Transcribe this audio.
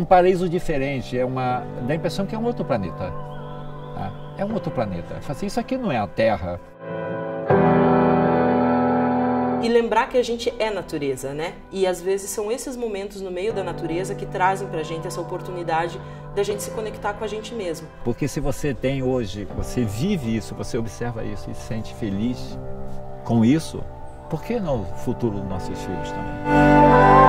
um paraíso diferente, é uma, dá a impressão que é um outro planeta. Tá? É um outro planeta. Assim, isso aqui não é a Terra. E lembrar que a gente é natureza, né? E às vezes são esses momentos no meio da natureza que trazem pra gente essa oportunidade da gente se conectar com a gente mesmo. Porque se você tem hoje, você vive isso, você observa isso e se sente feliz com isso, por que não futuro dos nossos filhos também?